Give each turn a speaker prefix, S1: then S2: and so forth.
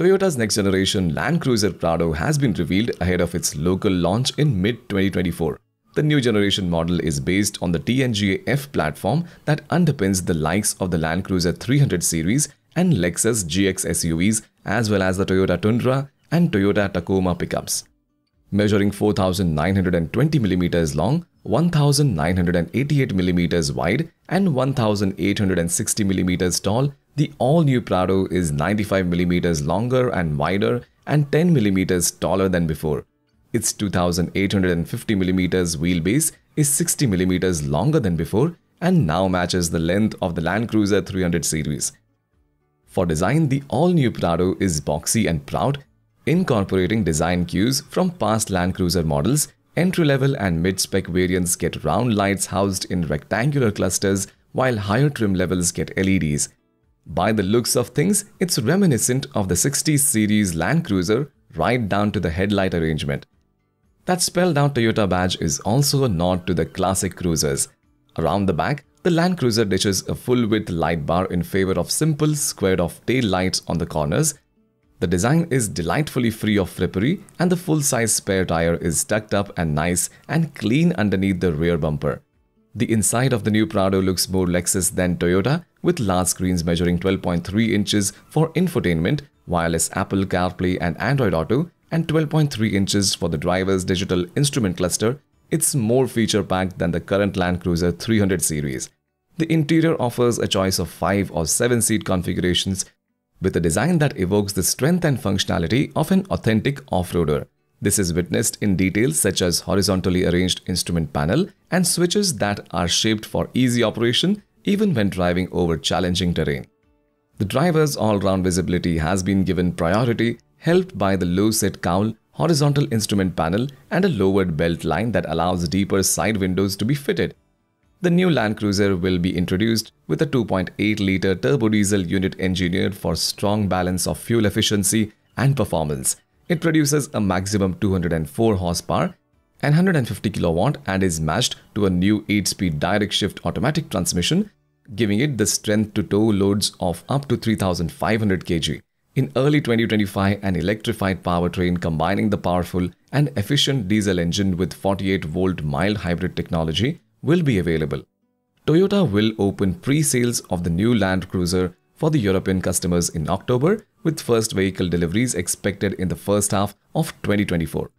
S1: Toyota's next generation Land Cruiser Prado has been revealed ahead of its local launch in mid 2024. The new generation model is based on the TNGA F platform that underpins the likes of the Land Cruiser 300 series and Lexus GX SUVs as well as the Toyota Tundra and Toyota Tacoma pickups. Measuring 4,920mm long, 1,988mm wide and 1,860mm tall, the all-new Prado is 95mm longer and wider and 10mm taller than before. Its 2850mm wheelbase is 60mm longer than before and now matches the length of the Land Cruiser 300 series. For design, the all-new Prado is boxy and proud, incorporating design cues from past Land Cruiser models. Entry-level and mid-spec variants get round lights housed in rectangular clusters, while higher trim levels get LEDs. By the looks of things, it's reminiscent of the 60s series Land Cruiser right down to the headlight arrangement. That spelled out Toyota badge is also a nod to the classic cruisers. Around the back, the Land Cruiser ditches a full-width light bar in favor of simple, squared-off tail lights on the corners. The design is delightfully free of frippery and the full-size spare tire is tucked up and nice and clean underneath the rear bumper. The inside of the new Prado looks more Lexus than Toyota, with large screens measuring 12.3 inches for infotainment, wireless Apple CarPlay and Android Auto, and 12.3 inches for the driver's digital instrument cluster, it's more feature-packed than the current Land Cruiser 300 series. The interior offers a choice of 5 or 7 seat configurations with a design that evokes the strength and functionality of an authentic off-roader. This is witnessed in details such as horizontally arranged instrument panel and switches that are shaped for easy operation even when driving over challenging terrain. The driver's all-round visibility has been given priority helped by the low-set cowl, horizontal instrument panel and a lowered belt line that allows deeper side windows to be fitted. The new Land Cruiser will be introduced with a 2.8-litre turbo diesel unit engineered for strong balance of fuel efficiency and performance. It produces a maximum 204 horsepower and 150 kilowatt and is matched to a new 8-speed direct shift automatic transmission, giving it the strength to tow loads of up to 3500 kg. In early 2025, an electrified powertrain combining the powerful and efficient diesel engine with 48-volt mild hybrid technology will be available. Toyota will open pre-sales of the new Land Cruiser for the European customers in October, with first vehicle deliveries expected in the first half of 2024.